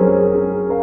Música